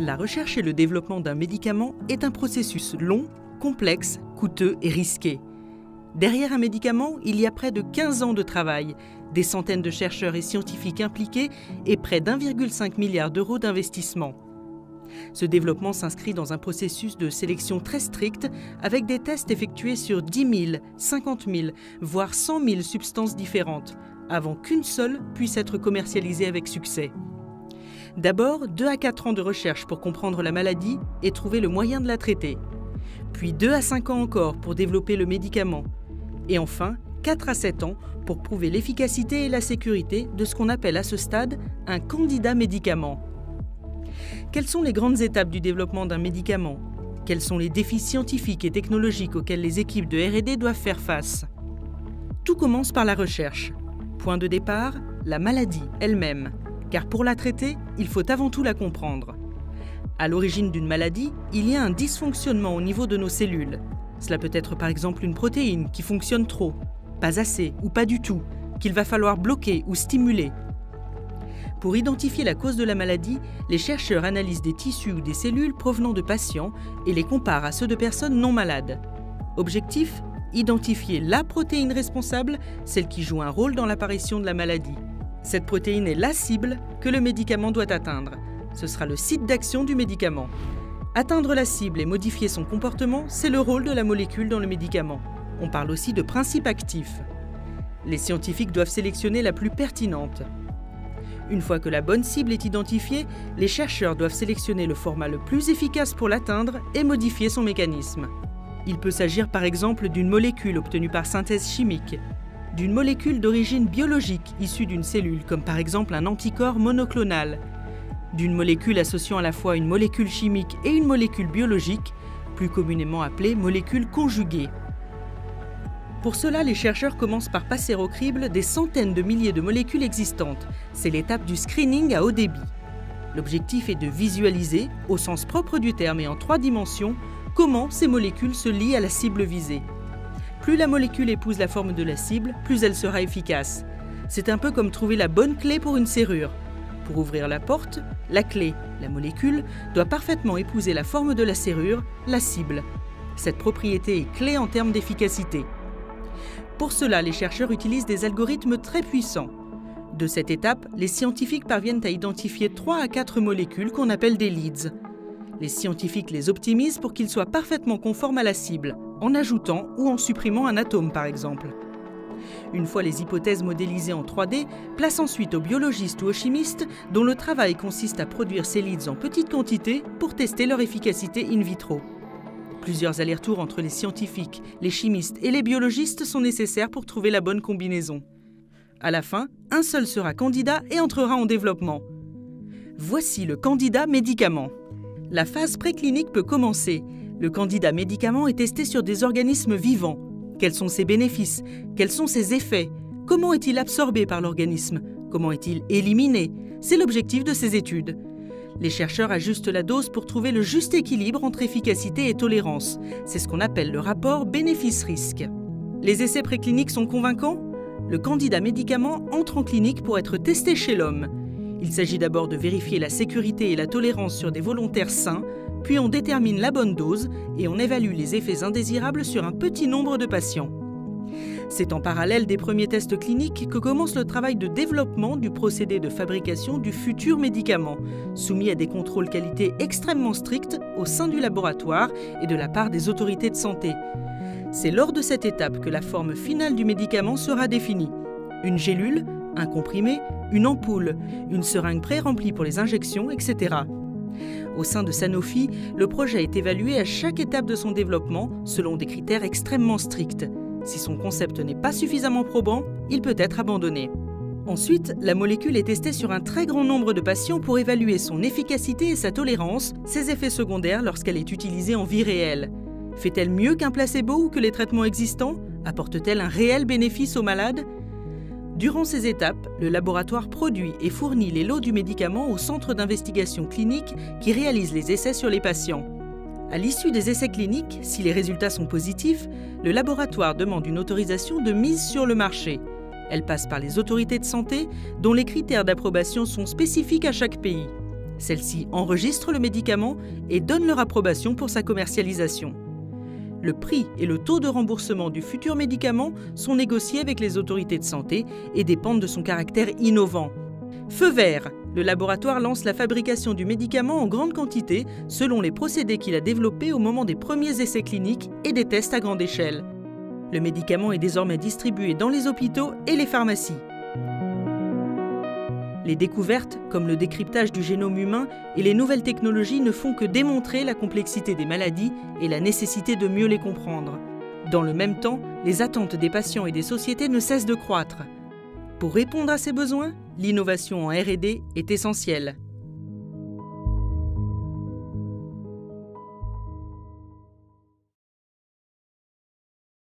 La recherche et le développement d'un médicament est un processus long, complexe, coûteux et risqué. Derrière un médicament, il y a près de 15 ans de travail, des centaines de chercheurs et scientifiques impliqués et près d'1,5 milliard d'euros d'investissement. Ce développement s'inscrit dans un processus de sélection très strict avec des tests effectués sur 10 000, 50 000, voire 100 000 substances différentes, avant qu'une seule puisse être commercialisée avec succès. D'abord, 2 à 4 ans de recherche pour comprendre la maladie et trouver le moyen de la traiter. Puis 2 à 5 ans encore pour développer le médicament. Et enfin, 4 à 7 ans pour prouver l'efficacité et la sécurité de ce qu'on appelle à ce stade un candidat médicament. Quelles sont les grandes étapes du développement d'un médicament? Quels sont les défis scientifiques et technologiques auxquels les équipes de RD doivent faire face? Tout commence par la recherche. Point de départ, la maladie elle-même car pour la traiter, il faut avant tout la comprendre. À l'origine d'une maladie, il y a un dysfonctionnement au niveau de nos cellules. Cela peut être par exemple une protéine qui fonctionne trop, pas assez ou pas du tout, qu'il va falloir bloquer ou stimuler. Pour identifier la cause de la maladie, les chercheurs analysent des tissus ou des cellules provenant de patients et les comparent à ceux de personnes non malades. Objectif Identifier la protéine responsable, celle qui joue un rôle dans l'apparition de la maladie. Cette protéine est la cible que le médicament doit atteindre. Ce sera le site d'action du médicament. Atteindre la cible et modifier son comportement, c'est le rôle de la molécule dans le médicament. On parle aussi de principe actif. Les scientifiques doivent sélectionner la plus pertinente. Une fois que la bonne cible est identifiée, les chercheurs doivent sélectionner le format le plus efficace pour l'atteindre et modifier son mécanisme. Il peut s'agir par exemple d'une molécule obtenue par synthèse chimique, d'une molécule d'origine biologique issue d'une cellule, comme par exemple un anticorps monoclonal, d'une molécule associant à la fois une molécule chimique et une molécule biologique, plus communément appelée molécule conjuguée. Pour cela, les chercheurs commencent par passer au crible des centaines de milliers de molécules existantes. C'est l'étape du screening à haut débit. L'objectif est de visualiser, au sens propre du terme et en trois dimensions, comment ces molécules se lient à la cible visée. Plus la molécule épouse la forme de la cible, plus elle sera efficace. C'est un peu comme trouver la bonne clé pour une serrure. Pour ouvrir la porte, la clé, la molécule, doit parfaitement épouser la forme de la serrure, la cible. Cette propriété est clé en termes d'efficacité. Pour cela, les chercheurs utilisent des algorithmes très puissants. De cette étape, les scientifiques parviennent à identifier 3 à 4 molécules qu'on appelle des leads. Les scientifiques les optimisent pour qu'ils soient parfaitement conformes à la cible, en ajoutant ou en supprimant un atome par exemple. Une fois les hypothèses modélisées en 3D, place ensuite aux biologistes ou aux chimistes dont le travail consiste à produire ces leads en petite quantité pour tester leur efficacité in vitro. Plusieurs allers-retours entre les scientifiques, les chimistes et les biologistes sont nécessaires pour trouver la bonne combinaison. À la fin, un seul sera candidat et entrera en développement. Voici le candidat médicament. La phase préclinique peut commencer. Le candidat médicament est testé sur des organismes vivants. Quels sont ses bénéfices? Quels sont ses effets? Comment est-il absorbé par l'organisme? Comment est-il éliminé? C'est l'objectif de ces études. Les chercheurs ajustent la dose pour trouver le juste équilibre entre efficacité et tolérance. C'est ce qu'on appelle le rapport bénéfice-risque. Les essais précliniques sont convaincants? Le candidat médicament entre en clinique pour être testé chez l'homme. Il s'agit d'abord de vérifier la sécurité et la tolérance sur des volontaires sains, puis on détermine la bonne dose et on évalue les effets indésirables sur un petit nombre de patients. C'est en parallèle des premiers tests cliniques que commence le travail de développement du procédé de fabrication du futur médicament, soumis à des contrôles qualité extrêmement stricts au sein du laboratoire et de la part des autorités de santé. C'est lors de cette étape que la forme finale du médicament sera définie. Une gélule, un comprimé, une ampoule, une seringue pré-remplie pour les injections, etc. Au sein de Sanofi, le projet est évalué à chaque étape de son développement selon des critères extrêmement stricts. Si son concept n'est pas suffisamment probant, il peut être abandonné. Ensuite, la molécule est testée sur un très grand nombre de patients pour évaluer son efficacité et sa tolérance, ses effets secondaires lorsqu'elle est utilisée en vie réelle. Fait-elle mieux qu'un placebo ou que les traitements existants? Apporte-t-elle un réel bénéfice aux malades? Durant ces étapes, le laboratoire produit et fournit les lots du médicament au centre d'investigation clinique qui réalise les essais sur les patients. À l'issue des essais cliniques, si les résultats sont positifs, le laboratoire demande une autorisation de mise sur le marché. Elle passe par les autorités de santé dont les critères d'approbation sont spécifiques à chaque pays. Celle-ci enregistre le médicament et donne leur approbation pour sa commercialisation. Le prix et le taux de remboursement du futur médicament sont négociés avec les autorités de santé et dépendent de son caractère innovant. Feu vert, le laboratoire lance la fabrication du médicament en grande quantité selon les procédés qu'il a développés au moment des premiers essais cliniques et des tests à grande échelle. Le médicament est désormais distribué dans les hôpitaux et les pharmacies. Les découvertes, comme le décryptage du génome humain et les nouvelles technologies, ne font que démontrer la complexité des maladies et la nécessité de mieux les comprendre. Dans le même temps, les attentes des patients et des sociétés ne cessent de croître. Pour répondre à ces besoins, l'innovation en RD est essentielle.